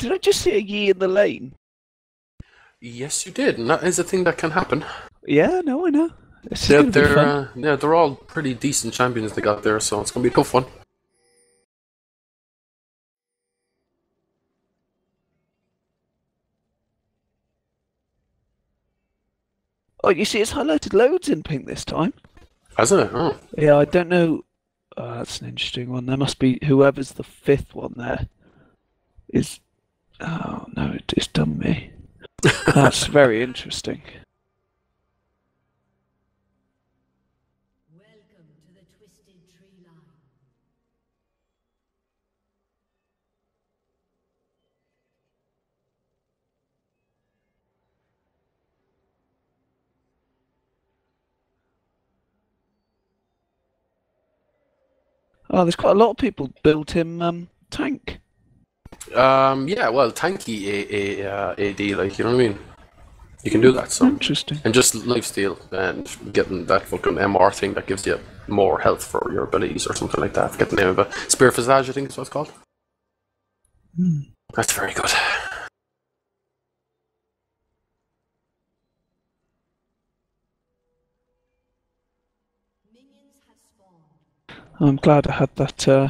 did I just see a Yi in the lane? Yes, you did, and that is a thing that can happen. Yeah, no, I know. Is They're, gonna be fun. uh, yeah, they're all pretty decent champions they got there, so it's gonna be a tough one. Oh, you see, it's highlighted loads in pink this time. Hasn't it? Oh. Yeah, I don't know. Oh, that's an interesting one. There must be whoever's the fifth one there is. Oh no, it's done me. That's very interesting. Welcome to the Twisted Tree Line. Oh, there's quite a lot of people built him um, tank. Um, yeah, well, tanky a, a, AD, like you know what I mean. You can do that, so Interesting. and just lifesteal and getting that fucking MR thing that gives you more health for your abilities or something like that. I forget the name of it. Spirit Visage, I think is what it's called. Hmm. That's very good. Minions have spawned. I'm glad I had that. Uh,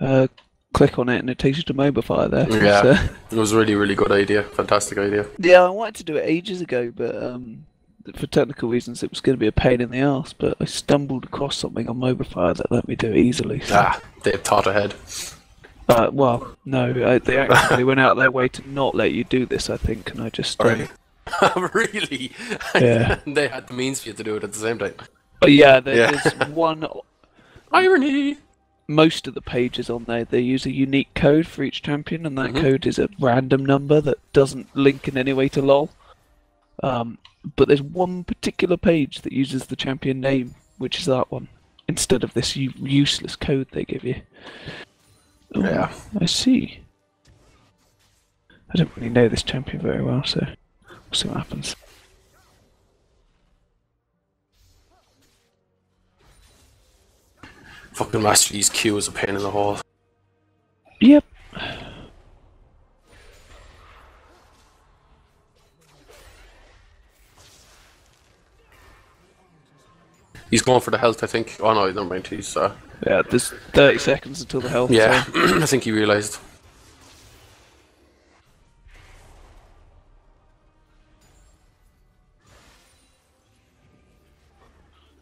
uh, click on it and it takes you to Mobafire there. Yeah. So- It was a really, really good idea. Fantastic idea. yeah, I wanted to do it ages ago, but um, for technical reasons, it was going to be a pain in the ass. But I stumbled across something on Mobafire that let me do it easily. So. Ah, they've thought ahead. Uh, well, no, they actually went out their way to not let you do this. I think, and I just. Um, really? Yeah. they had the means for you to do it at the same time. But yeah, there, Yeah. there's one. Irony. Most of the pages on there, they use a unique code for each champion, and that Mhm. code is a random number that doesn't link in any way to LOL. Um, but there's one particular page that uses the champion name, which is that one, instead of this u- useless code they give you. Oh, Yeah. I see. I don't really know this champion very well, so we'll see what happens. Fucking Master Yi's Q is a pain in the hole. Yep. He's going for the health, I think. Oh no, never mind. He's uh, Yeah, there's 30 seconds until the health. yeah. so- I think he realised.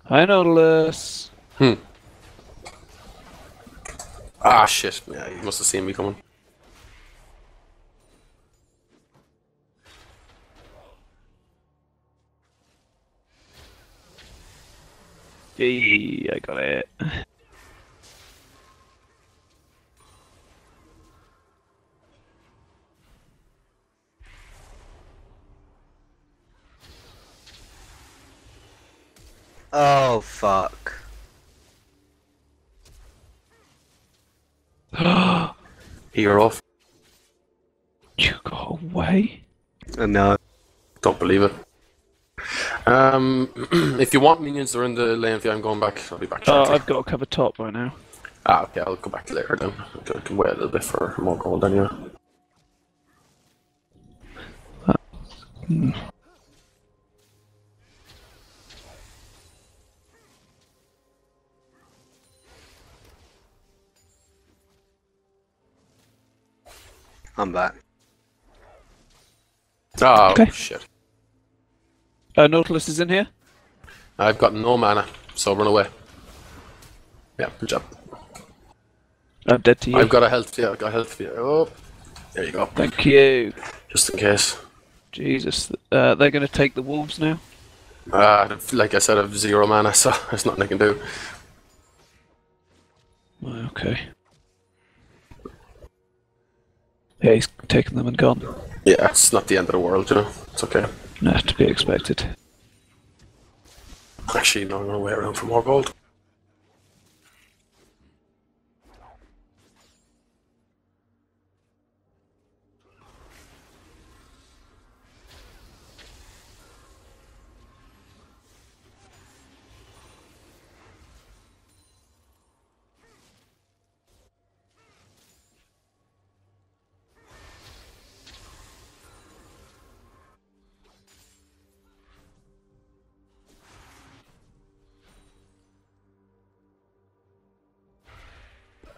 Hi, Nautilus. Hmm. Ah shit. Yeah, you must have seen me coming. Yay, I got it. Oh fuck. You're off. you got away? I know. Don't believe it. Um, if you want minions, they're in the lane. I'm going back, I'll be back Oh, shortly. I've got to cover top right now. Ah, okay, I'll go back later then. I can- I can wait a little bit for more gold anyway. I'm back. Oh, Okay. shit. Uh, Nautilus is in here. I've got no mana, so run away. Yeah, good job. I'm dead to you. I've got a health, yeah, I've got a health for you. Oh, there you go. Thank you. Just in case. Jesus. Uh, they're going to take the wolves now. Uh, like I said, I've zero mana, so there's nothing I can do. Okay. Yeah, he's taken them and gone. Yeah, it's not the end of the world, you know. It's okay. No, to be expected. Actually, no, I'm gonna wait around for more gold.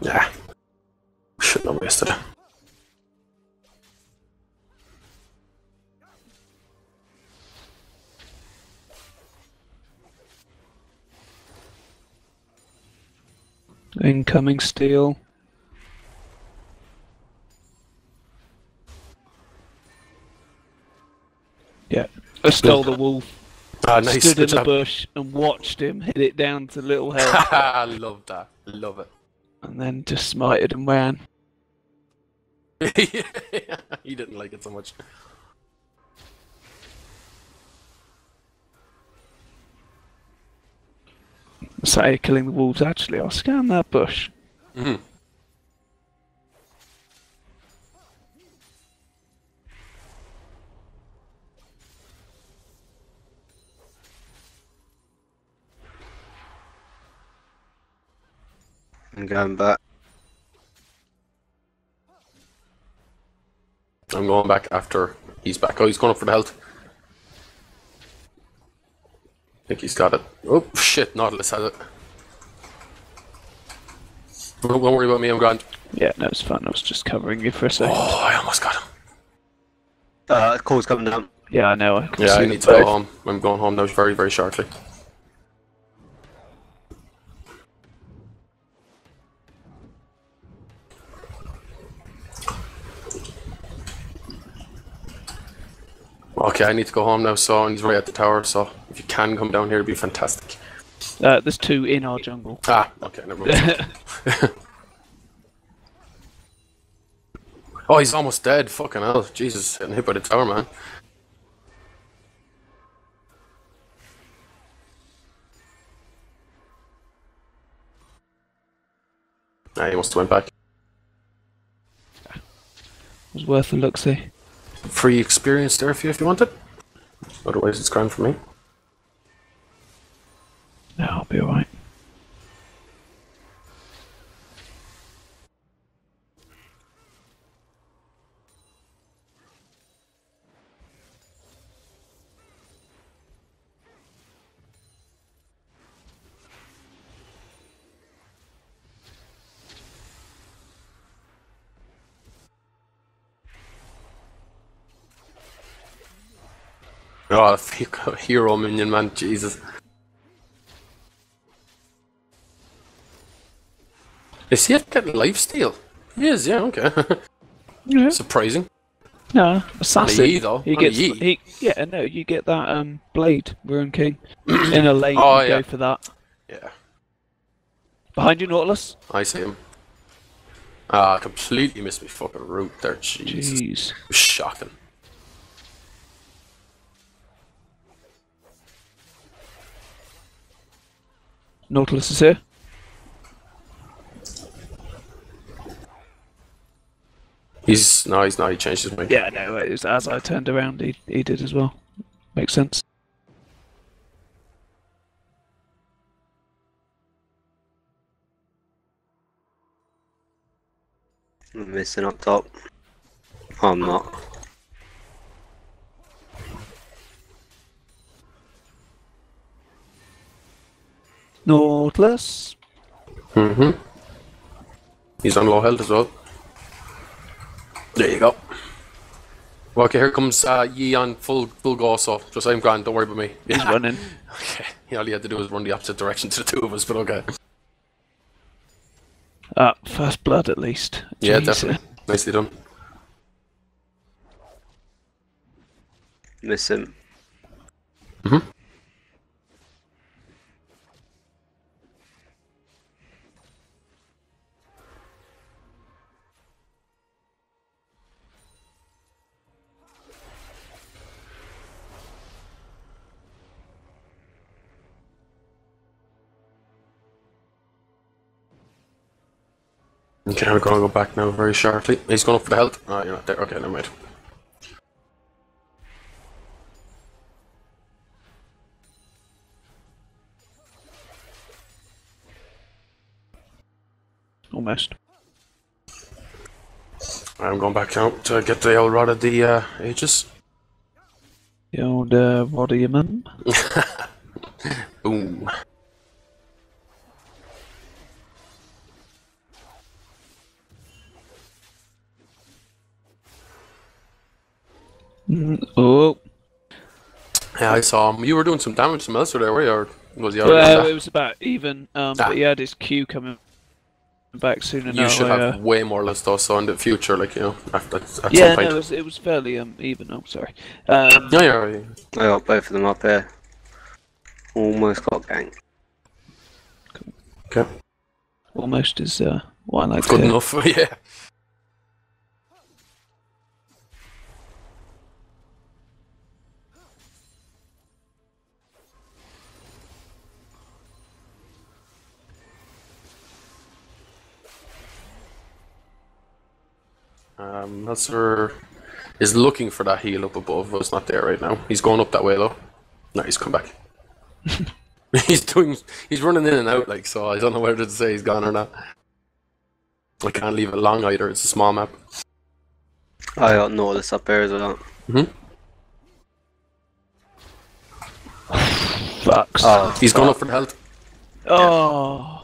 Yeah. Shouldn't have wasted it. Incoming steel. Yeah. I stole the wolf, Ah, nice. stood in the bush and watched him hit it down to little health I love that. Love it. And then just smited and ran. he didn't like it so much. Started killing the wolves actually. I'll scan that bush. Mhm. I'm going back. I'm going back after he's back. Oh, he's going up for the health. I think he's got it. Oh, shit, Nautilus has it. Don't don't worry about me, I'm gone. Yeah, no, it's fun. I was just covering you for a second. Oh, I almost got him. Uh, call's coming down. Yeah, I know. I Yeah, I need to go home. I'm going home now very, very shortly. Okay, I need to go home now, so and he's right at the tower, so if you can come down here, it'd be fantastic. Uh, there's two in our jungle. Ah, okay, never mind. oh, he's almost dead. Fucking hell. Jesus, getting hit by the tower, man. Ah, he must have went back. It was worth a look see. Free experience there for you if you want it. Otherwise, it's grand for me. No, Oh, hero minion, man. Jesus. Is he getting lifesteal? He is, yeah, okay. Yeah. Surprising. No, assassin. Yi, though. He gets. He, yeah, no, you get that um blade, Ruined King. In a lane, Oh, you yeah. go for that. Yeah, Behind you, Nautilus. I see him. Ah, completely missed me fucking route there. Jesus. Jeez. Shocking. Nautilus is here. He's no, he's not. He changed his mind. Yeah, no, it was as I turned around, he he did as well. Makes sense. I'm missing up top. I'm not. Nautilus. Mm-hmm. He's on low health as well. There you go. Well, okay, here comes uh, Yi on full full go, so just I'm grand, don't worry about me. He's running. Okay, all he had to do was run the opposite direction to the two of us, but okay. Uh, first blood at least. Yeah, Jeez. definitely. Nicely done. Miss him. Mm-hmm. Okay, I'm gonna go back now very shortly. He's going up for the health. Oh, you're not there. Okay, never mind. Almost. I'm going back now to get the old rod of the uh, ages. The old uh, what are you, mum? Boom. Oh, Yeah, I saw him. You were doing some damage to Melzer there, were you? Or was he well, already it was about even, um, Ah. but he had his Q coming back soon You enough. should I, have uh, way more list though, so in the future, like, you know, at, at, at yeah, some point. no, it was, it was fairly um even. I'm oh, sorry. Um, Yeah, yeah, yeah. I got both of them up there. Almost got ganked. Okay. almost is uh, what I like to Good hear. enough, yeah. Um, Meltzer is looking for that heal up above, but it's not there right now. He's going up that way though. No, he's come back. he's doing. He's running in and out like so. I don't know whether to say he's gone or not. I can't leave it long either. It's a small map. I got Nautilus up here as well. Fucks. Oh, He's gone up for the health. Oh.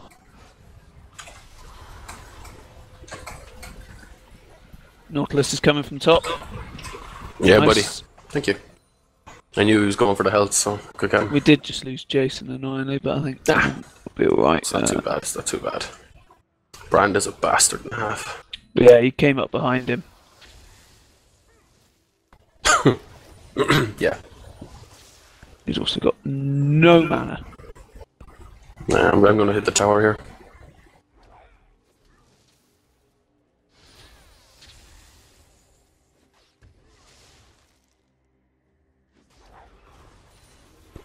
Nautilus is coming from top. Yeah, Nice. buddy. Thank you. I knew he was going for the health, so good game. We did just lose Jason annoyingly, but I think um, we'll be alright. It's not Uh, too bad. It's not too bad. Brand is a bastard and a half. yeah, he came up behind him. Yeah. He's also got no mana. Nah, I'm, I'm going to hit the tower here.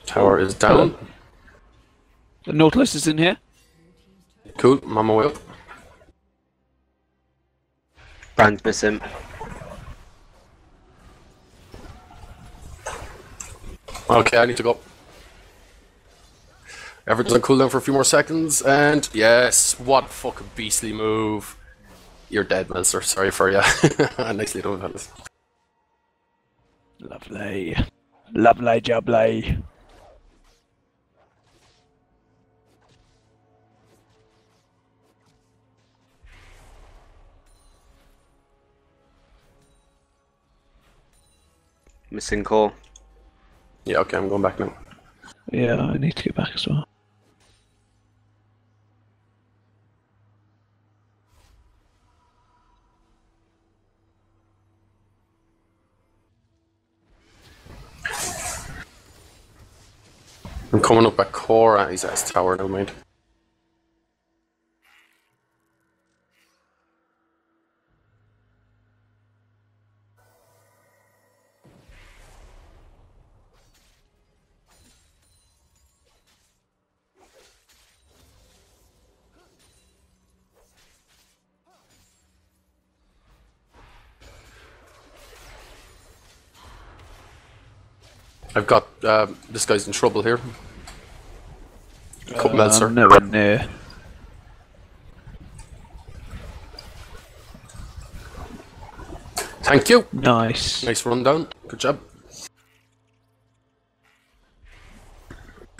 Tower is down. The Nautilus is in here. Cool, I'm on my way up. Brand's missing. Okay, I need to go. Everton's on cooldown for a few more seconds, and yes, what fucking beastly move. You're dead, Melzer. Sorry for you. Nicely done, fellas. Lovely. Lovely jubbly. Missing core. Yeah, okay, I'm going back now. Yeah, I need to get back as well. I'm coming up at core. He's at his tower, never mind. Uh, this guy's in trouble here. Cut Melzer. Um, nowhere near. Thank you. Nice. Nice rundown. Good job.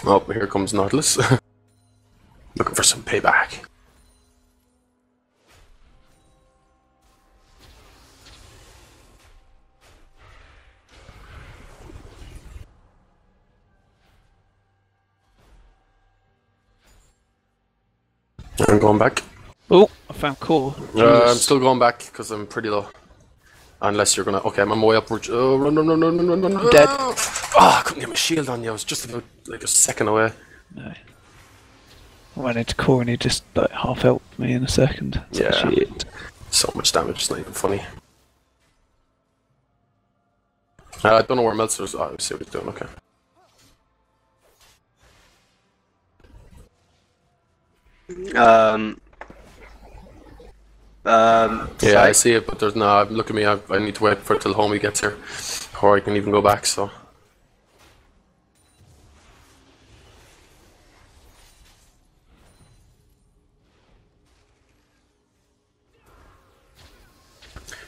Oh, here comes Nautilus. Looking for some payback. Going back. Oh, I found core. Uh, I'm still going back because I'm pretty low. Unless you're gonna. Okay, I'm on my way upwards. Oh, run, run, run, run, run, run, run. Dead. Ah, I couldn't get my shield on you. I was just about like a second away. No. I went into core and he just like half helped me in a second. Yeah. Shit. So much damage, it's not even funny. Uh, I don't know where Meltzer's. Oh, I see what he's doing. Okay. Um. Um. Yeah, I see it, but there's no. Look at me. I, I need to wait for till homie gets here, before I can even go back. So.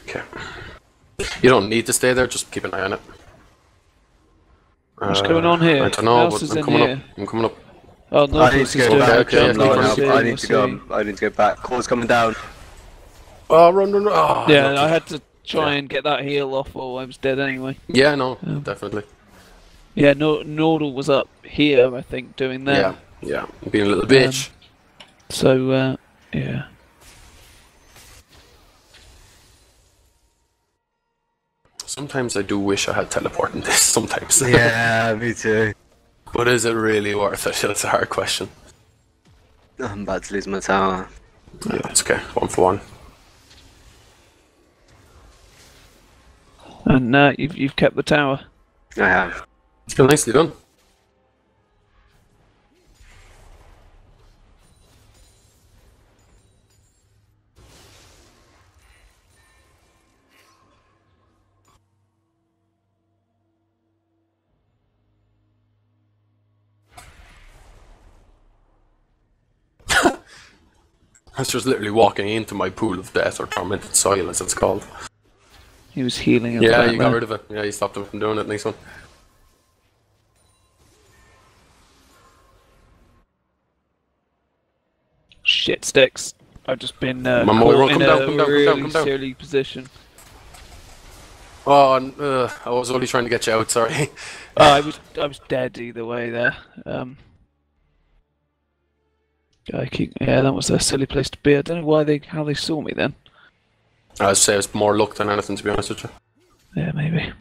Okay. You don't need to stay there. Just keep an eye on it. What's Uh, going on here? I don't know, Who else but is I'm coming here? up. I'm coming up. Oh, no, I need to go back. okay, jump. yeah, I'm low keep I on, enough. see, keep I I need to see. go. I need to go back. Core's coming down. Oh, run, run, run. Oh, Yeah, lucky. I had to try Yeah. and get that heal off, or I was dead anyway. Yeah, no, Um, definitely. Yeah, no, Nordel was up here, I think, doing that. Yeah, yeah. Being a little bitch. So, uh, yeah. Sometimes I do wish I had teleport in this. Sometimes. Yeah, me too. But is it really worth it? That's a hard question. I'm about to lose my tower. Yeah, it's okay. One for one. And uh, you've you've kept the tower. I have. It's been nicely done. I was just literally walking into my pool of death or tormented soil, as it's called. He was healing. Yeah, you got rid of it. Yeah, you stopped him from doing it. Nice one. Shit sticks. I've just been uh, My boy, caught come in down, a come down, come really down, come down. silly position. Oh, uh, I was only trying to get you out. Sorry. Oh, I was I was dead either way there. Um, keep, yeah, that was a silly place to be. I don't know why they how they saw me then. I'd say it's more luck than anything, to be honest with you. Yeah, maybe.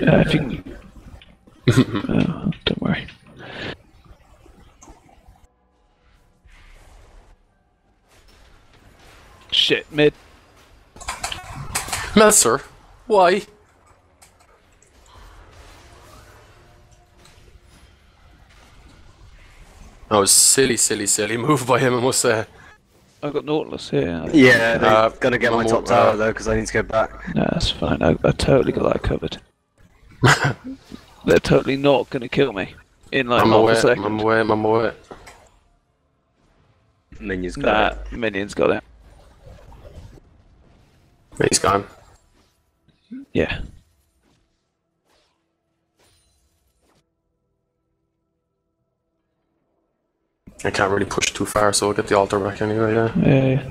Uh, if you can... oh, don't worry. Shit, mid. Melser, why? That was silly, silly, silly move by him, I must say. I've got Nautilus here. Yeah, they're Uh, gonna get my top tower uh, though, because I need to go back. No, that's fine. I, I totally got that covered. They're totally not going to kill me in like I'm half away, a second. I'm away, I'm away. Minions got Nah, it. minions got it. He's gone. Yeah. I can't really push too far, so I'll get the altar back anyway, yeah. Yeah, yeah.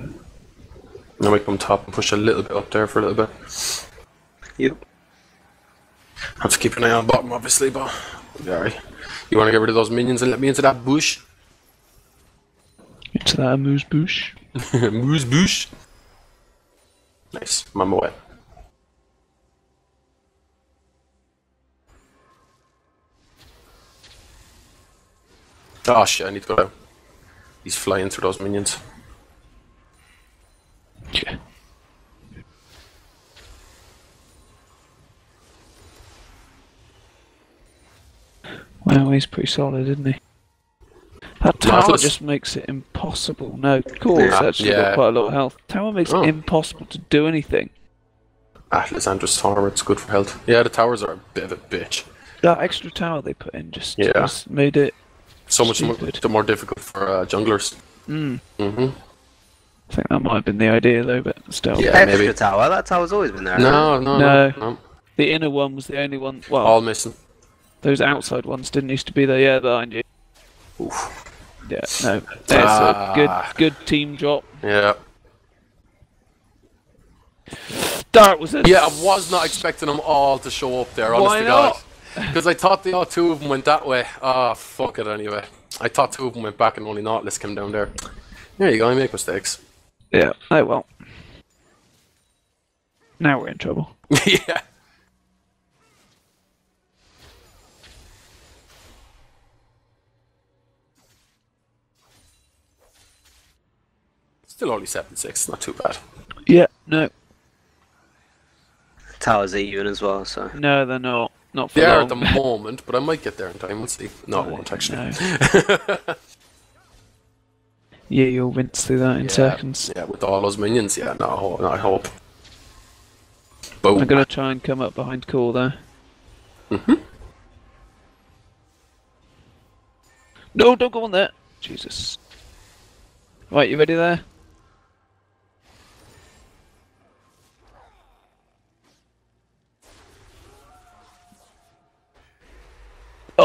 Then we come top and push a little bit up there for a little bit. Yep. Have to keep an eye on bottom, obviously, but alright. You want to get rid of those minions and let me into that bush? Into that moose bush. Moose bush. Nice. I'm on my way. Oh shit, I need to go down. He's flying through those minions. Yeah. Wow, he's pretty solid, isn't he? That tower Marvelous. just makes it impossible. No, of course, Yeah, actually yeah. got quite a lot of health. Tower makes Oh. it impossible to do anything. Atlas Andrus Tower, it's good for health. Yeah, the towers are a bit of a bitch. That extra tower they put in just, Yeah. just made it. So much more, Stupid. the more difficult for uh, junglers. Mm, hmm I think that might have been the idea though, but still. Yeah, Extra maybe. tower. That tower's always been there. No, no, No. no, no. The inner one was the only one. Well, All missing. those outside ones didn't used to be there. Yeah, behind you. Oof. Yeah, no. There's Ah. a good, good team drop. Yeah. That was a Yeah, I was not expecting them all to show up there, honest Why to God. not? Because I thought the all two of them went that way. Ah, fuck it anyway. I thought two of them went back and only Nautilus came down there. There you go, I make mistakes. Yeah. Oh well. Now we're in trouble. yeah. Still only 7-6, not too bad. Yeah. No. Towers are even as well, so. No, they're not. Not for They are long. at the moment, but I might get there in time. We'll see. No, I won't actually. No. yeah, you'll wince through that in Yeah, seconds. Yeah, with all those minions, yeah, no, no I hope. Boom. I'm gonna try and come up behind Core there. Mm-hmm. No, don't go on there. Jesus. Right, you ready there?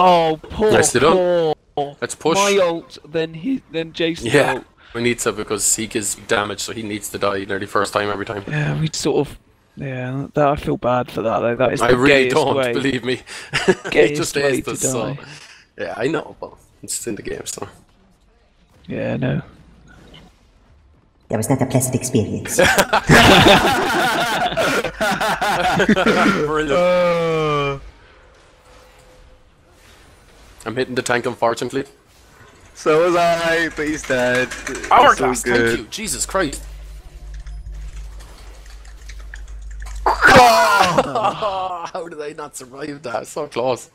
Oh, poor Nicely done. Let's push. My ult, then he, then Jason's Yeah, ult. we need to because he gets damaged, so he needs to die nearly first time every time. Yeah, we sort of. Yeah, that I feel bad for that though. That is the I really don't way. believe me. it Gayest just way is to the so. die. Yeah, I know, but it's in the game, so. Yeah, no. That was not a pleasant experience. Brilliant. Uh. I'm hitting the tank, unfortunately. So was I, but he's dead. Hourglass, so thank good. you. Jesus Christ. How did I not survive that? So close.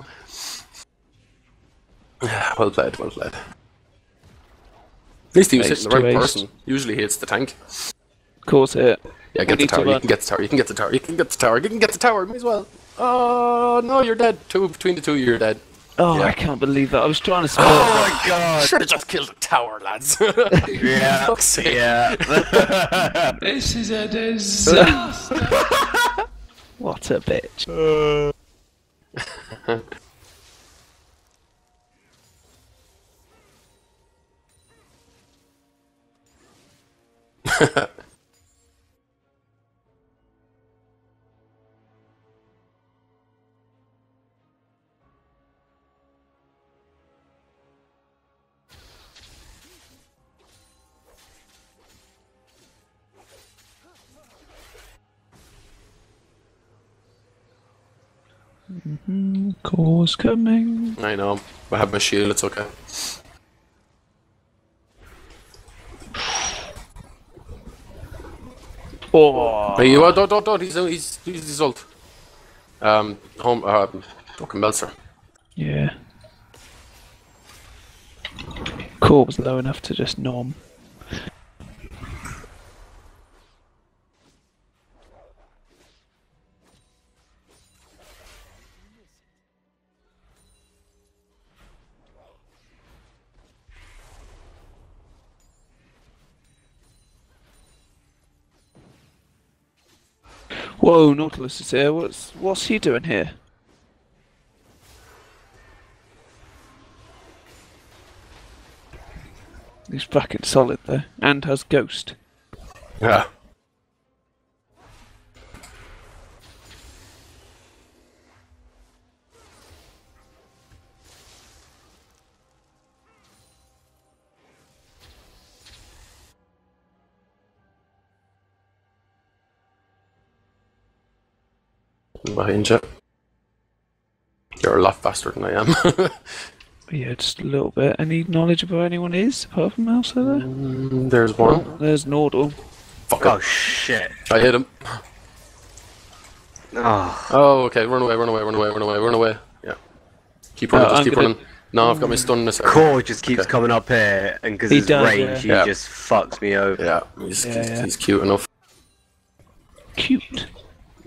well played, well played. At least he was Ace hitting the right to ace. person. Usually he hits the tank. Of course, it. Yeah, get the need to tower. You can get the tower. You can get the tower. You can get the tower. You can get the tower. May as well. Oh no, you're dead. Two between the two, you're dead. Oh, Yeah. I can't believe that. I was trying to spell. Oh my god! Should have just killed the tower, lads. Yeah, Fuck's yeah. This is a disaster. What a bitch. Cause coming. I know. I have my shield. It's okay. Oh, Hey, you, uh, don't, don't, don't. He's, he's, he's his ult. Um, home, uh, fucking Meltzer. yeah. Core was low enough to just nom. Whoa, Nautilus is here. What's what's he doing here? He's fucking solid though, and has ghost. Yeah. Behind you. You're a lot faster than I am. Yeah, just a little bit. Any knowledge about anyone is apart from Elsa there? Mm, There's one. There's Nordel. Fuck Oh it. shit. I hit him. Oh, Oh, okay. Run away, run away, run away, run away, run away. Yeah. Keep running, Uh, just I'm keep gonna- running. No, I've got my stun in a. Core just keeps Okay. coming up here, and because He his does, range, he yeah. just fucks me over. Yeah, he's, Yeah, he's, yeah. he's cute enough. Cute.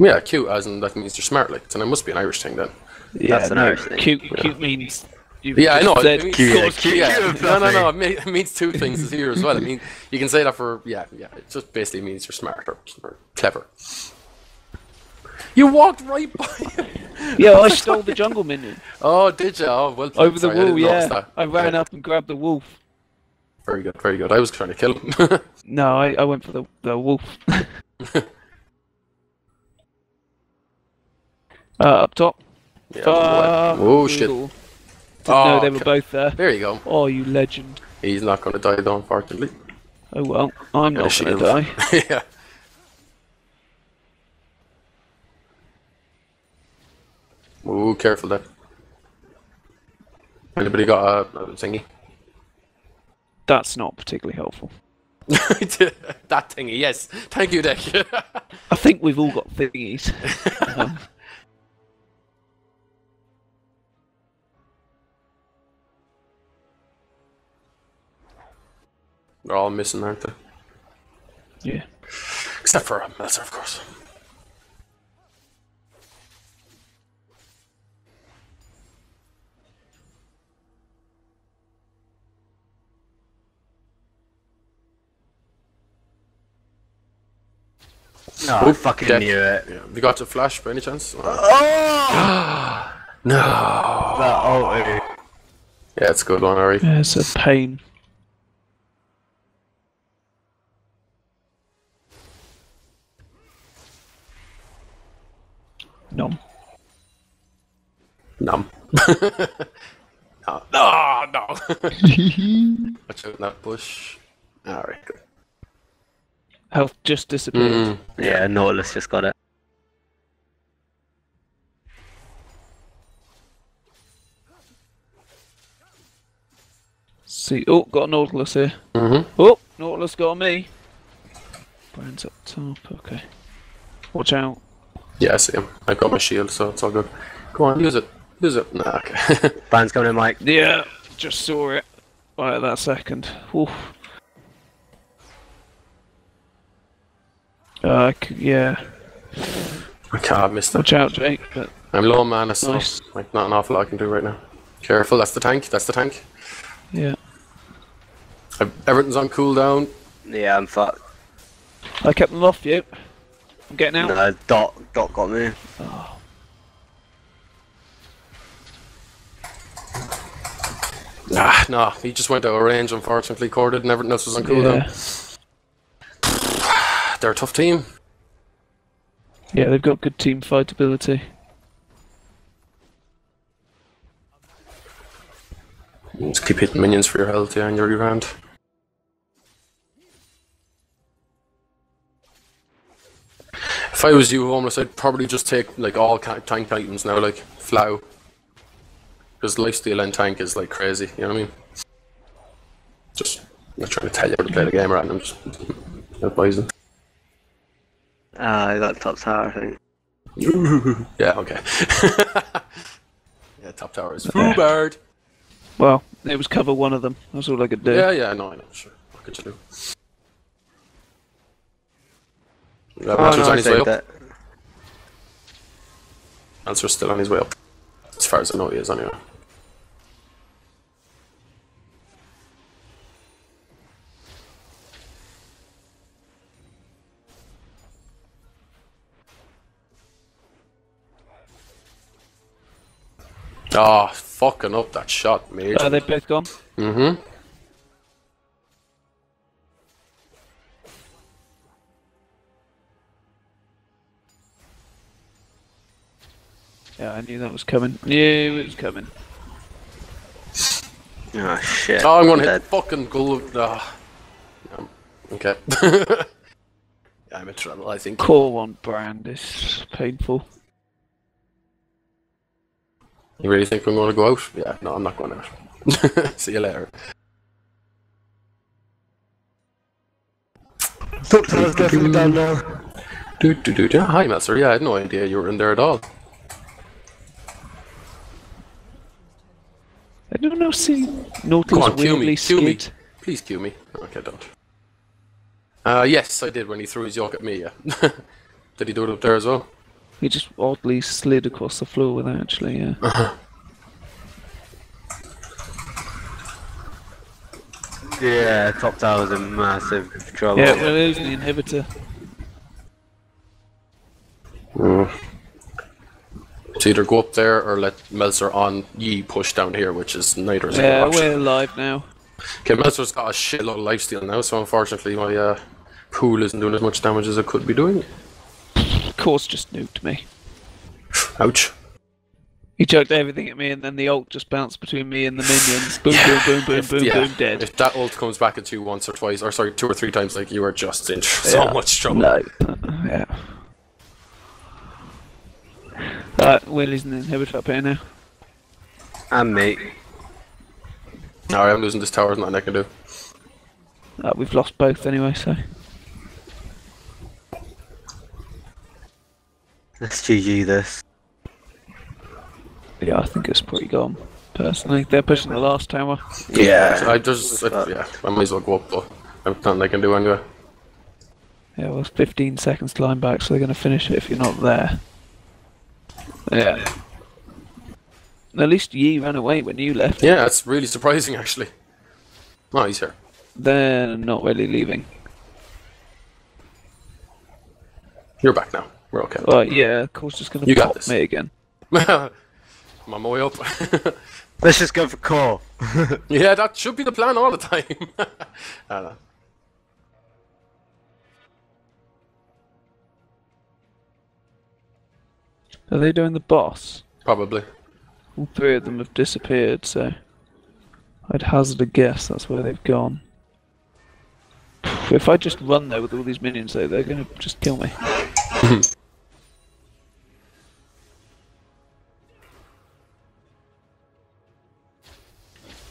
Yeah, cute, as in that means you're smart, like. So it must be an Irish thing then. Yeah, That's an no, Irish thing. Cute. Cute means. You've Yeah, I know. Said, it means, Cute, of cute, yeah. cute, No, no, no. It, mean, it means two things here as well. I mean, you can say that for yeah, yeah. It just basically means you're smart or, or clever. You walked right by him. yeah, I stole the jungle minion Oh, did you? Oh, well. played. over the Sorry, I wall. didn't Yeah, that. I ran Okay. up and grabbed the wolf. Very good, very good. I was trying to kill him. No, I, I went for the the wolf. uh, up top. yeah, Fuck oh shit! Didn't know Oh, they were both there. There you go. Oh, you legend. He's not going to die though, unfortunately. Oh well, I'm not gonna die. yeah. Ooh, careful there. Anybody got a, a thingy? That's not particularly helpful. that thingy, yes. Thank you, Dick. I think we've all got thingies. um, They're all missing, aren't they? yeah. Except for um, Meltzer, of course. No, I fucking dead. knew it. Yeah. Have you got the flash by any chance? Oh! No. That ulti. Yeah, it's a good one, Ari. Yeah, it's a pain. Nom. Num. no, no, no. Watch out in that bush. Alright, good. Health just disappeared. Mm, Yeah, Nautilus just got it. See, oh, got a Nautilus here. hmm Oh, Nautilus got me. Brand's up top. Okay. Watch out. Yeah, I see him. I got my shield, so it's all good. Go on, use it. Use it. Nah, okay. Brand's coming in, Mike. Yeah, just saw it right at that second. Oof. Uh, c- yeah. I can't miss that. Watch out, Jake. But I'm low on mana, so Nice. like not an awful lot I can do right now. Careful, that's the tank. That's the tank. yeah, i everything's on cooldown. Yeah, I'm fucked. I kept them off you. I'm getting out. No, Dot, Dot got me. Ah, nah, he just went out of range, unfortunately, corded, and everything else was on cooldown. Yeah. They're a tough team. yeah, they've got good team fight ability. Just keep hitting minions for your health, yeah, and you're grand. If I was you, homeless, I'd probably just take like all tank items now, like Flow. Because lifesteal and tank is like crazy, you know what I mean? Just, I'm not trying to tell you how to play the game right now, I'm just advising. Ah, I got top tower, I think. Yeah, okay. yeah, top tower is Foobard. Well, it was cover one of them. That's all I could do. Yeah, yeah, I know, I know, sure. What could you do? Yeah, Oh, Master's no, on I his way up. it. Answer's still on his way up. As far as I know, he is anyway. Ah, fucking up that shot, mate. Are they both gone? mm-hmm. Yeah, I knew that was coming. Knew it was coming. Oh, shit. Oh, I'm gonna hit fucking goal. Ah. Um, okay. I'm in trouble, I think. Core one brand is painful. You really think I'm going to go out? Yeah, no, I'm not going out. See you later. Top tower's definitely down now. Do, do, do, do. Hi, Meltzer. Yeah, I had no idea you were in there at all. I don't know. See, Come Nautilus on, cue weirdly me. Cue me. Please cue me. Okay, don't. Uh, yes, I did when he threw his yoke at me, yeah. did he do it up there as well? He just oddly slid across the floor with it, actually. Yeah. Yeah, top tower's a massive trouble. yeah. Well, there's the inhibitor. It's either go up there or let Melzer on Yi push down here, which is neither Yeah, we're alive now. Okay, Melzer's got a shitload of lifesteal now, so unfortunately my uh, pool isn't doing as much damage as it could be doing. Of course, just nuked me. Ouch. He chucked everything at me, and then the ult just bounced between me and the minions. Boom, boom, boom, boom, If- boom, yeah, boom, dead. If that ult comes back at you once or twice, or sorry, two or three times, like you are just in so much trouble. No. Yeah. Right, Willie's an inhibitor up here now. And me. Alright, I'm losing this tower, there's nothing I can do. Uh, we've lost both anyway, so. Let's GG this. Yeah, I think it's pretty gone. Personally, they're pushing the last tower. Yeah, I just, I, yeah, I might as well go up, but I've nothing I can do anyway. Yeah, well, 15 seconds to line back, so they're going to finish it if you're not there. Yeah. At least Yi ran away when you left. Yeah, it's really surprising actually. Oh, he's here. They're not really leaving. You're back now. We're okay. Right, yeah, of course, just going You to got pop this. me again. I'm on my way up. Let's just go for core. yeah, that should be the plan all the time. Are they doing the boss? Probably. All three of them have disappeared, so I'd hazard a guess that's where they've gone. If I just run there with all these minions, though, they're gonna just kill me.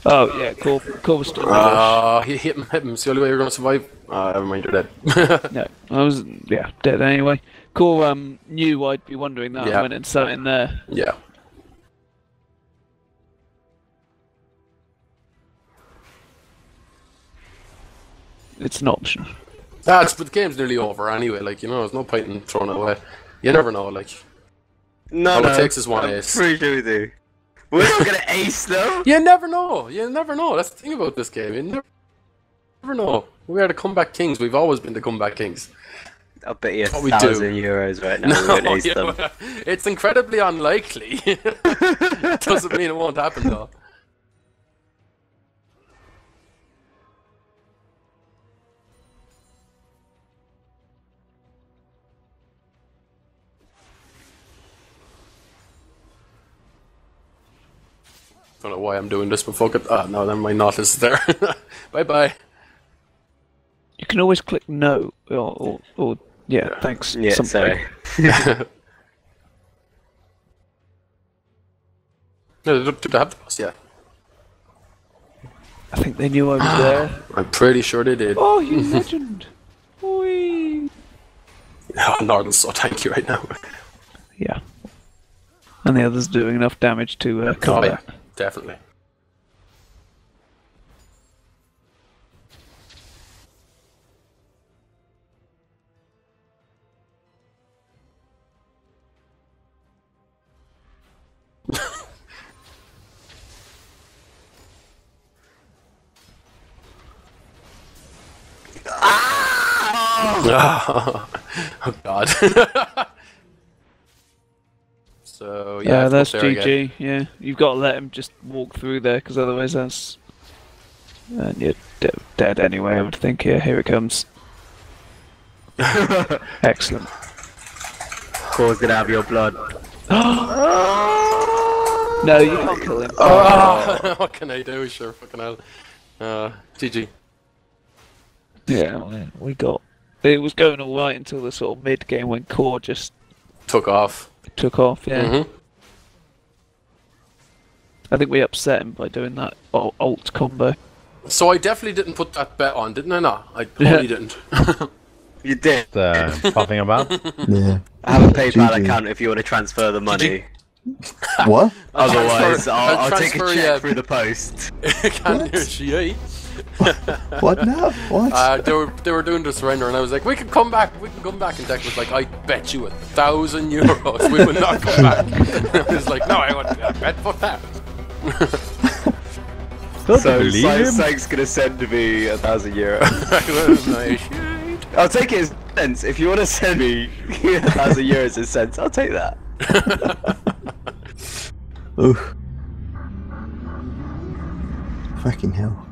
oh yeah, cool. Cool was still in the. Ah, he hit him, hit him. It's the only way you're gonna survive. Ah, never mind, you're dead. No, I was yeah dead anyway. Cool. Um, knew I'd be wondering that. Yeah. I went and sat in there. yeah. It's an option. That's but the game's nearly over anyway. Like you know, there's no point in throwing it away. You never know. Like No, All it no. takes is one I'm ace. Pretty sure we do. We're not gonna ace though. you never know. You never know. That's the thing about this game. You never, never know. We are the comeback kings. We've always been the comeback kings. I'll bet you a what we do. thousand euros right now. we're gonna yeah, them. well, it's incredibly unlikely. Doesn't mean it won't happen though. Don't know why I'm doing this, but fuck it. Ah, no, then my Nautilus is there. bye bye. You can always click no or or, or yeah, thanks. Yeah, something. sorry. No, they do they have the boss, yeah. I think they knew I was there. I'm pretty sure they did. Oh, you legend! Oi. Oh, Nautilus so tanky right now. Yeah. And the other's doing enough damage to uh, Oh, yeah, definitely. oh god. so yeah, Yeah, it's that's up there again. GG. Yeah, you've got to let him just walk through there because otherwise that's and you're de- dead anyway. I would think. Yeah, here it comes. Excellent. Core's gonna have your blood. No, you can't kill him. Oh, what can I do? Sure, fucking hell. Uh, GG. Yeah, we got. It was going all right until the sort of mid game when Core just Took off. took off. Yeah, Mm-hmm. I think we upset him by doing that ul- alt combo. So I definitely didn't put that bet on, didn't I? Not. I totally didn't. You did. Uh, puffing about. Yeah. I have a PayPal GG. account if you want to transfer the money. What? Otherwise, I'll, I'll I'll take a transfer, check yeah. through the post. Can't hear she What now? What? uh, they were they were doing the surrender, and I was like, "We can come back, we can come back." And Deq was like, "I bet you a thousand euros we will not come back." I was like, "No, I want that bet. Fuck that." Don't So believe Sy- Sykes gonna send me a thousand euro. I'll take it as cents. If you want to send me a thousand euros as cents, I'll take that. Oof. Fucking hell.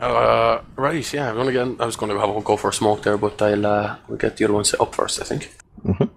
Uh, right, yeah. I'm gonna get. I was gonna have a go for a smoke there, but I'll uh, we'll get the other one set up first. I think. Mhm.